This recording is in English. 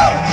Oh!